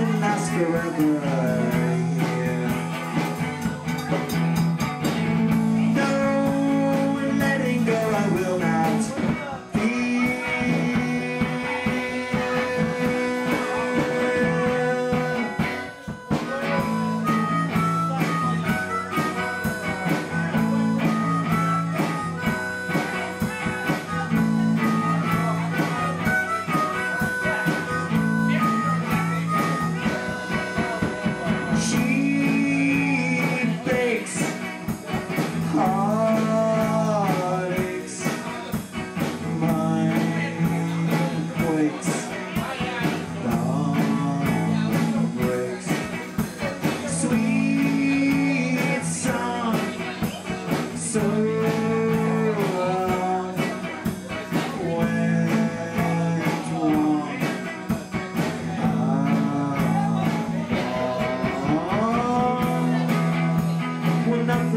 the forever.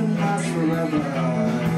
Lasts forever